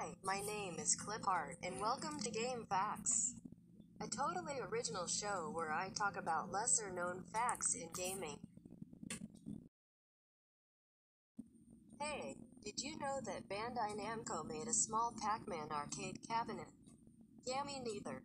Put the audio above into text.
Hi, my name is Clipart, and welcome to Game Facts, a totally original show where I talk about lesser known facts in gaming. Hey, did you know that Bandai Namco made a small Pac Man arcade cabinet? Yeah, me neither.